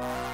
Bye.